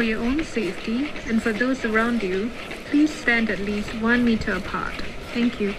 For your own safety and for those around you, please stand at least one meter apart. Thank you.